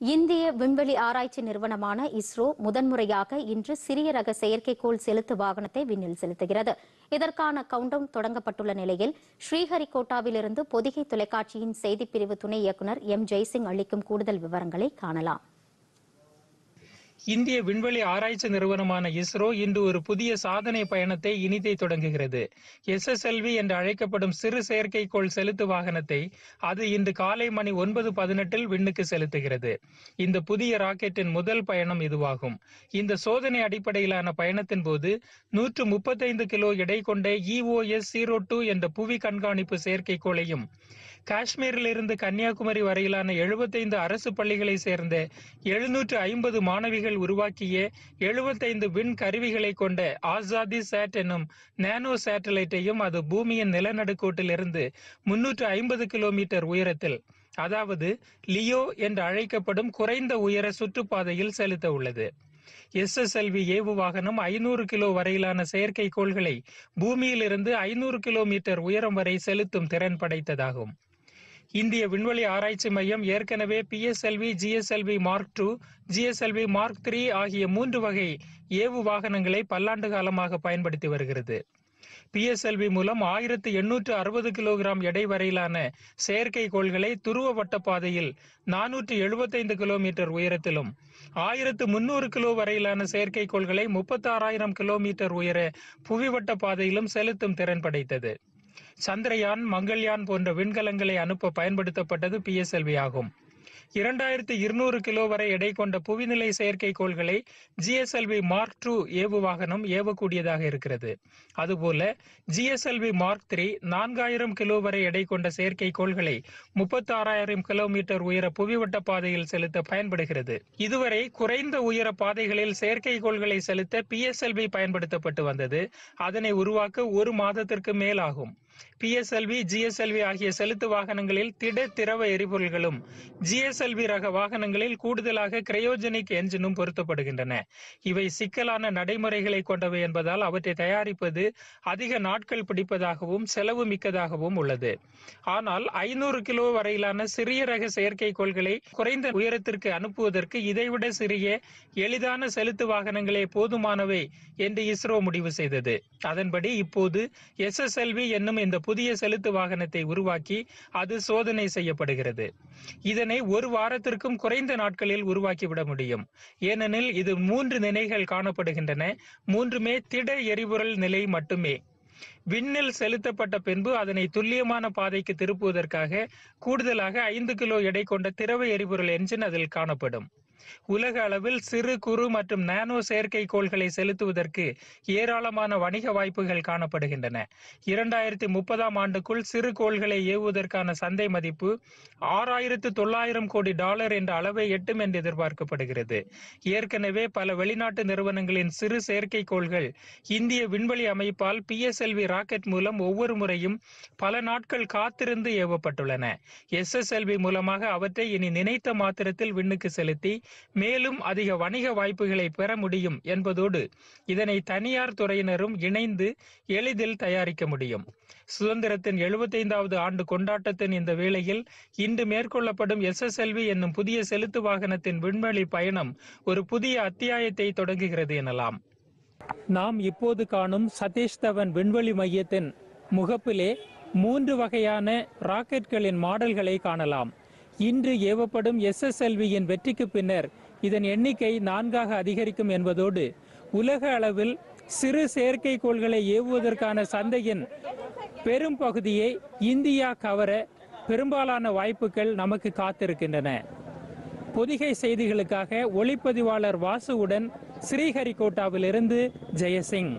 இந்திய விண்வெளி ஆராய்ச்சி நிறுவனமான இஸ்ரோ முதன்முறையாக இன்று சிறிய ரக செயற்கைக்கோள் செலுத்து வாகனத்தை விண்ணில் செலுத்துகிறது. இதற்கான கவுண்டவுன் தொடங்கப்பட்டுள்ள நிலையில் ஸ்ரீஹரிகோட்டாவிலிருந்து பொதிகை தொலைக்காட்சியின் செய்திப்பிரிவு துணை இயக்குநர் எம் ஜெய்சிங் அளிக்கும் கூடுதல் விவரங்களை காணலாம். இந்திய விண்வெளி ஆராய்ச்சி நிறுவனமான இஸ்ரோ இன்று ஒரு புதிய சாதனை பயணத்தை இனிதை தொடங்குகிறது. எஸ் எஸ் எல்வி என்று அழைக்கப்படும் சிறு செயற்கைக்கோள் செலுத்து வாகனத்தை அது இன்று காலை மணி ஒன்பது பதினெட்டில் விண்ணுக்கு செலுத்துகிறது. இந்த புதிய ராக்கெட்டின் முதல் பயணம் இதுவாகும். இந்த சோதனை அடிப்படையிலான பயணத்தின் போது நூற்று முப்பத்தைந்து கிலோ எடை கொண்ட இஓஎஸ் ஜீரோ டூ என்ற புவி கண்காணிப்பு செயற்கைக்கோளையும் காஷ்மீரிலிருந்து கன்னியாகுமரி வரையிலான எழுபத்தைந்து அரசு பள்ளிகளை சேர்ந்த எழுநூற்று ஐம்பது மாணவிகள் உருவாக்கிய எழுபத்தைந்து விண் கருவிகளை கொண்ட ஆசாதி சேட் எனும் நானோ சேட்டலைட்டையும் அது பூமியின் நிலநடுக்கோட்டிலிருந்து முன்னூற்று ஐம்பது கிலோமீட்டர் உயரத்தில் அதாவது லியோ என்று அழைக்கப்படும் குறைந்த உயர சுற்றுப்பாதையில் செலுத்த உள்ளது எஸ்எஸ்எல்வி ஏவு வாகனம் ஐநூறு கிலோ வரையிலான செயற்கைக்கோள்களை பூமியிலிருந்து ஐநூறு கிலோமீட்டர் உயரம் வரை செலுத்தும் திறன் படைத்ததாகும். இந்திய விண்வெளி ஆராய்ச்சி மையம் ஏற்கனவே PSLV GSLV Mark two GSLV Mark three ஆகிய மூன்று வகை ஏவு வாகனங்களை பல்லாண்டு காலமாக பயன்படுத்தி வருகிறது. பிஎஸ்எல்வி மூலம் ஆயிரத்து எண்ணூற்று அறுபது கிலோகிராம் எடை வரையிலான செயற்கைக்கோள்களை துருவ வட்ட பாதையில் நானூற்று எழுபத்தைந்து கிலோமீட்டர் உயரத்திலும் ஆயிரத்து முன்னூறு கிலோ வரையிலான செயற்கைக்கோள்களை முப்பத்தாறாயிரம் கிலோமீட்டர் உயர புவிவட்ட பாதையிலும் செலுத்தும் திறன் படைத்தது. சந்திரயான் மங்கள்யான் போன்ற விண்கலங்களை அனுப்ப பயன்படுத்தப்பட்டது பிஎஸ்எல்வி ஆகும். இரண்டாயிரத்தி இருநூறு கிலோ வரை எடை கொண்ட புவிநிலை செயற்கைக்கோள்களை ஜிஎஸ்எல்வி மார்க் டூ ஏவு வாகனம் ஏவக்கூடியதாக இருக்கிறது. அதுபோல ஜிஎஸ்எல்வி மார்க் த்ரீ நான்காயிரம் கிலோ வரை எடை கொண்ட செயற்கைக்கோள்களை முப்பத்தி ஆறாயிரம் கிலோமீட்டர் உயர புவிவட்ட பாதையில் செலுத்த பயன்படுகிறது. இதுவரை குறைந்த உயர பாதைகளில் செயற்கைக்கோள்களை செலுத்த பிஎஸ்எல்வி பயன்படுத்தப்பட்டு வந்தது. அதனை உருவாக்க ஒரு மாதத்திற்கு மேலாகும். பிஎஸ்எல்வி ஜிஎஸ்எல்வி ஆகிய செலுத்து வாகனங்களில் திட திரவ எரிபொருள்களும் ஜிஎஸ்எல்வி ரக வாகனங்களில் கூடுதலாக கிரையோஜெனிக் என்ஜினும் பொருத்தப்படுகின்றன. இவை சிக்கலான நடைமுறைகளை கொண்டவை என்பதால் அவற்றை தயாரிப்பது அதிக நாட்கள் பிடிப்பதாகவும் செலவு மிக்கதாகவும் உள்ளது. ஆனால் ஐநூறு கிலோ வரையிலான சிறிய ரக செயற்கைக்கோள்களை குறைந்த உயரத்திற்கு அனுப்புவதற்கு இதைவிட சிறிய எளிதான செலுத்து வாகனங்களே போதுமானவை என்று இஸ்ரோ முடிவு செய்தது. அதன்படி இப்போது எஸ்எஸ்எல்வி என்னும் இந்த புதிய செலுத்து வாகனத்தை உருவாக்கி அது சோதனை செய்யப்படுகிறது. இதனை ஒரு வாரத்திற்கும் குறைந்த நாட்களில் உருவாக்கிவிட முடியும். ஏனெனில் இது மூன்று நிலைகள் காணப்படுகின்றன. மூன்றுமே திட எரிபொருள் நிலை மட்டுமே. விண்ணில் செலுத்தப்பட்ட பின்பு அதனை துல்லியமான பாதைக்கு திருப்புவதற்காக கூடுதலாக ஐந்து கிலோ எடை கொண்ட திரவ எரிபொருள் என்ஜின் அதில் காணப்படும். உலக அளவில் சிறு குறு மற்றும் நானோ செயற்கைக்கோள்களை செலுத்துவதற்கு ஏராளமான வணிக வாய்ப்புகள் காணப்படுகின்றன. இரண்டாயிரத்தி முப்பதாம் ஆண்டுக்குள் சிறு கோள்களை ஏவுவதற்கான சந்தை மதிப்பு ஆறாயிரத்து தொள்ளாயிரம் கோடி டாலர் என்ற அளவை எட்டும் என்று எதிர்பார்க்கப்படுகிறது. ஏற்கனவே பல வெளிநாட்டு நிறுவனங்களின் சிறு செயற்கைக்கோள்கள் இந்திய விண்வெளி அமைப்பால் பி எஸ் எல்வி ராக்கெட் மூலம் ஒவ்வொரு முறையும் பல நாட்கள் காத்திருந்து ஏவப்பட்டுள்ளன. எஸ் எஸ் எல்வி மூலமாக அவற்றை இனி நினைத்த மாத்திரத்தில் விண்ணுக்கு செலுத்தி மேலும் அதிக வணிக வாய்ப்புகளை பெற முடியும் என்பதோடு இதனை தனியார் துறையினரும் இணைந்து எளிதில் தயாரிக்க முடியும். சுதந்திரத்தின் எழுபத்தைந்தாவது ஆண்டு கொண்டாட்டத்தின் இந்த வேளையில் இன்று மேற்கொள்ளப்படும் எஸ் எஸ் எல்வி என்னும் புதிய செலுத்து வாகனத்தின் விண்வெளி பயணம் ஒரு புதிய அத்தியாயத்தை தொடங்குகிறது எனலாம். நாம் இப்போது காணும் சதீஷ் தவன் விண்வெளி மையத்தின் முகப்பிலே மூன்று வகையான ராக்கெட்களின் மாடல்களை காணலாம். இன்று ஏவப்படும் எஸ்எஸ்எல்வியின் வெற்றிக்கு பின்னர் இதன் எண்ணிக்கை நான்காக அதிகரிக்கும் என்பதோடு உலக அளவில் சிறு செயற்கைக்கோள்களை ஏவுவதற்கான சந்தையின் பெரும் பகுதியை இந்தியா கவர பெரும்பாலான வாய்ப்புகள் நமக்கு காத்திருக்கின்றன. பொதிகை செய்திகளுக்காக ஒளிப்பதிவாளர் வாசுவுடன் ஸ்ரீஹரிகோட்டாவிலிருந்து ஜெயசிங்.